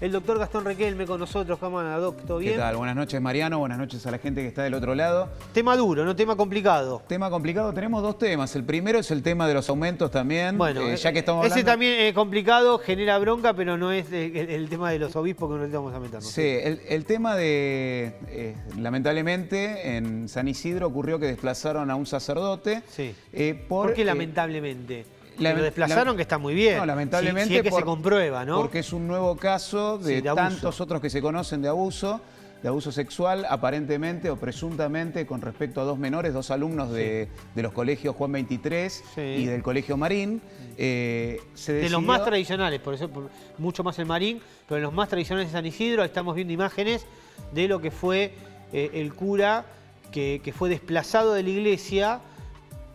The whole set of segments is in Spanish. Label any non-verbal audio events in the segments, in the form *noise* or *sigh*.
el doctor Gastón Requelme con nosotros. ¿Cómo anda, Doc? ¿Todo bien? ¿Qué tal? Buenas noches, Mariano. Buenas noches a la gente que está del otro lado. Tema duro, no tema complicado. Tema complicado. Tenemos dos temas. El primero es el tema de los aumentos también. Bueno, eh, ya que estamos ese también es complicado, genera bronca, pero no es el, el tema de los obispos que nos estamos a meternos. Sí, el, el tema de, eh, lamentablemente, en San Isidro ocurrió que desplazaron a un sacerdote. Sí. eh, ¿Por qué eh, lamentablemente? Lo desplazaron, que está muy bien. No, lamentablemente. Si, si es que por- se comprueba, ¿no? Porque es un nuevo caso de, Sí, de tantos otros que se conocen de abuso, de abuso sexual, aparentemente o presuntamente con respecto a dos menores, dos alumnos de, de los colegios Juan 23 Sí. y del Colegio Marín. Eh, se de los más tradicionales, por eso por- mucho más el Marín, pero en los más tradicionales de San Isidro ahí estamos viendo imágenes de lo que fue eh, el cura que, que fue desplazado de la iglesia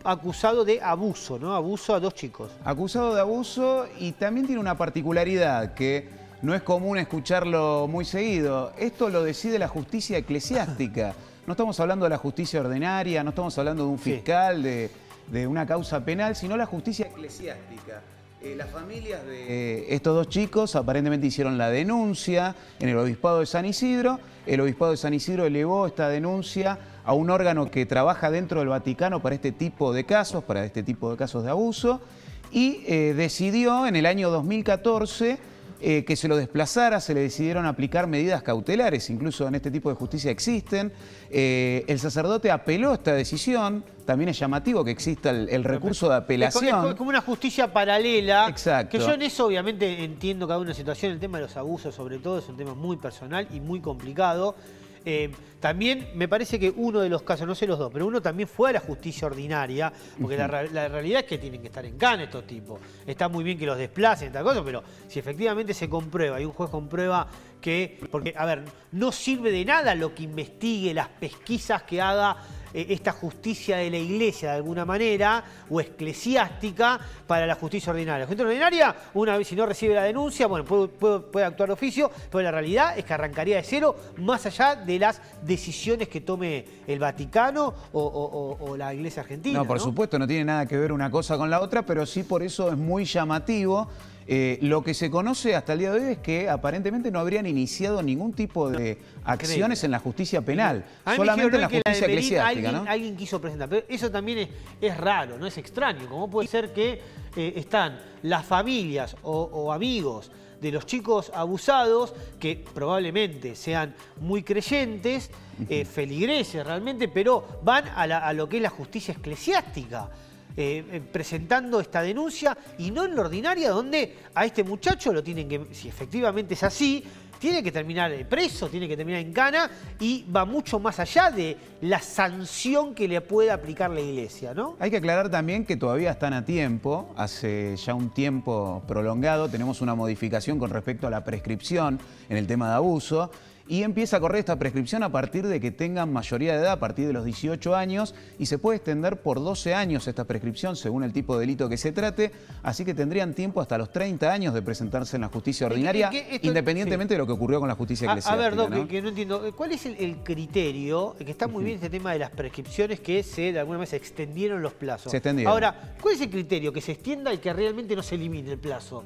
acusado de abuso, ¿no? Abuso a dos chicos. Acusado de abuso y también tiene una particularidad que no es común escucharlo muy seguido. Esto lo decide la justicia eclesiástica. No estamos hablando de la justicia ordinaria, no estamos hablando de un Sí. fiscal, de, de una causa penal, sino la justicia eclesiástica. Eh, las familias de estos dos chicos aparentemente hicieron la denuncia en el Obispado de San Isidro. El Obispado de San Isidro elevó esta denuncia a un órgano que trabaja dentro del Vaticano para este tipo de casos, para este tipo de casos de abuso, y eh, decidió en el año 2014 eh, que se lo desplazara, se le decidieron aplicar medidas cautelares, incluso en este tipo de justicia existen. Eh, el sacerdote apeló esta decisión, también es llamativo que exista el, el recurso de apelación. Es como una justicia paralela. Exacto. Que yo en eso obviamente entiendo cada una situación. El tema de los abusos sobre todo es un tema muy personal y muy complicado. Eh, también me parece que uno de los casos, no sé los dos, pero uno también fue a la justicia ordinaria, porque la, realidad es que tienen que estar en cana estos tipos. Está muy bien que los desplacen, tal cosa, pero si efectivamente se comprueba y un juez comprueba que, porque, a ver, no sirve de nada lo que investigue, las pesquisas que haga esta justicia de la iglesia de alguna manera, o eclesiástica, para la justicia ordinaria. La justicia ordinaria, una vez si no recibe la denuncia, bueno, puede, puede- puede actuar de oficio, pero la realidad es que arrancaría de cero, más allá de las decisiones que tome el Vaticano o, o- o- o la iglesia argentina. No, por supuesto, no tiene nada que ver una cosa con la otra, pero sí por eso es muy llamativo. Eh, lo que se conoce hasta el día de hoy es que aparentemente no habrían iniciado ningún tipo de acciones en la justicia penal, A mí me solamente en la que justicia eclesiástica, alguien, ¿no? alguien quiso presentar, pero eso también es, es raro, no es extraño. ¿Cómo puede ser que eh, están las familias o, o amigos de los chicos abusados, que probablemente sean muy creyentes, eh, feligreses realmente, pero van a, la- a lo que es la justicia eclesiástica? Eh, eh, presentando esta denuncia y no en la ordinaria donde a este muchacho lo tienen que, si efectivamente es así, tiene que terminar preso, tiene que terminar en cana y va mucho más allá de la sanción que le puede aplicar la iglesia, ¿no? Hay que aclarar también que todavía están a tiempo, hace ya un tiempo prolongado, tenemos una modificación con respecto a la prescripción en el tema de abuso y empieza a correr esta prescripción a partir de que tengan mayoría de edad, a partir de los 18 años y se puede extender por 12 años esta prescripción según el tipo de delito que se trate, así que tendrían tiempo hasta los 30 años de presentarse en la justicia ordinaria, esto- independientemente de lo que ocurrió con la justicia A, a eclesiástica. ver, Doc, ¿no? que, que no entiendo, ¿cuál es el, el criterio? Que está muy bien este tema de las prescripciones que se, de alguna manera, se extendieron los plazos. Se extendieron. Ahora, ¿cuál es el criterio? Que se extienda y que realmente no se elimine el plazo.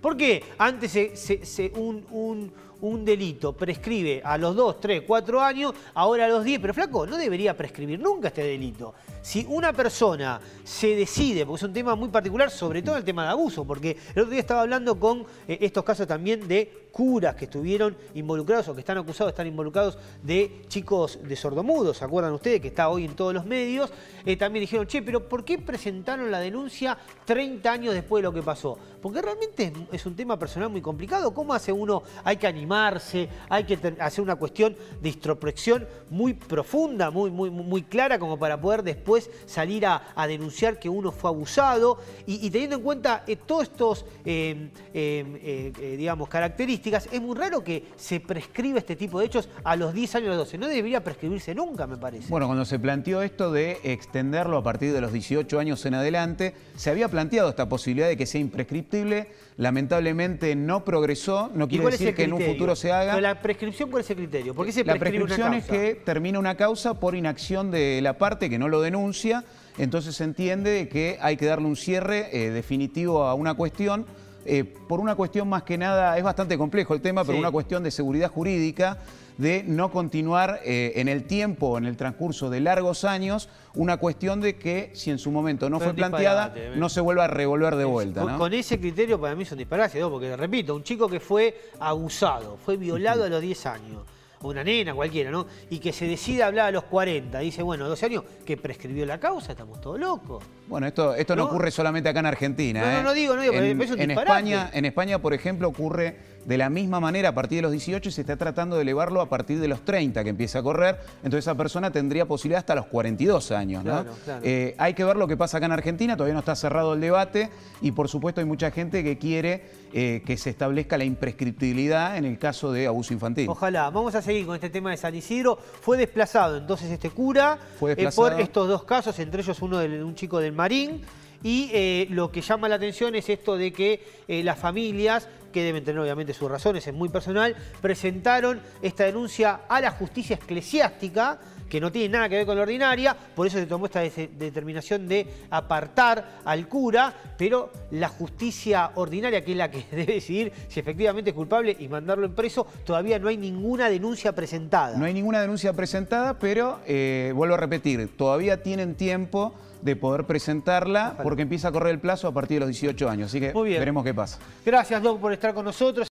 ¿Por qué antes se- se- se- un, un- un delito prescribe a los 2, 3, 4 años, ahora a los 10? Pero flaco, no debería prescribir nunca este delito. Si una persona se decide, porque es un tema muy particular, sobre todo el tema de abuso, porque el otro día estaba hablando con eh, estos casos también de curas que estuvieron involucrados o que están acusados estar involucrados de chicos de sordomudos, ¿se acuerdan ustedes? Que está hoy en todos los medios. Eh, también dijeron, che, pero ¿por qué presentaron la denuncia 30 años después de lo que pasó? Porque realmente es, es un tema personal muy complicado. ¿Cómo hace uno? Hay que animarse, hay que hacer una cuestión de introspección muy profunda, muy, muy, muy clara, como para poder después salir a, a denunciar que uno fue abusado. Y, y teniendo en cuenta eh, todos estos, eh, eh, eh, digamos, características, es muy raro que se prescriba este tipo de hechos a los 10 años, a los 12. No debería prescribirse nunca, me parece. Bueno, cuando se planteó esto de extenderlo a partir de los 18 años en adelante, se había planteado esta posibilidad de que sea imprescriptible. Lamentablemente no progresó, no ¿Y quiere decir que en un criterio? Futuro se haga. Pero la prescripción, ¿cuál es el criterio? ¿Por qué se La una prescripción es que termina una causa por inacción de la parte que no lo denuncia, entonces se entiende que hay que darle un cierre eh, definitivo a una cuestión eh, por una cuestión más que nada, es bastante complejo el tema, pero Sí. una cuestión de seguridad jurídica, de no continuar eh, en el tiempo, en el transcurso de largos años, una cuestión de que si en su momento no Pero fue planteada, disparate, no se vuelva a revolver de vuelta. Con, ¿no? con ese criterio para mí son disparates, ¿no? porque repito, un chico que fue abusado, fue violado a los 10 años, o una nena cualquiera, ¿no? Y que se decide hablar a los 40, dice, bueno, 12 años, que prescribió la causa, estamos todos locos. Bueno, esto, esto no, ¿No? ocurre solamente acá en Argentina. No, no, ¿eh? no digo, no digo, pero es un en. España, en España, por ejemplo, ocurre de la misma manera a partir de los 18 y se está tratando de elevarlo a partir de los 30 que empieza a correr. Entonces esa persona tendría posibilidad hasta los 42 años. ¿no? Claro, claro. Eh, hay que ver lo que pasa acá en Argentina, todavía no está cerrado el debate y por supuesto hay mucha gente que quiere eh, que se establezca la imprescriptibilidad en el caso de abuso infantil. Ojalá. Vamos a seguir con este tema de San Isidro. Fue desplazado entonces este cura Fue eh, por estos dos casos, entre ellos uno de un chico del Marín. Y eh, lo que llama la atención es esto de que eh, las familias, que deben tener obviamente sus razones, es muy personal, presentaron esta denuncia a la justicia eclesiástica que no tiene nada que ver con la ordinaria, por eso se tomó esta de- determinación de apartar al cura, pero la justicia ordinaria, que es la que *laughs* debe decidir si efectivamente es culpable y mandarlo en preso, todavía no hay ninguna denuncia presentada. No hay ninguna denuncia presentada, pero eh, vuelvo a repetir, todavía tienen tiempo de poder presentarla porque empieza a correr el plazo a partir de los 18 años. Así que veremos qué pasa. Gracias, Doc, por estar con nosotros.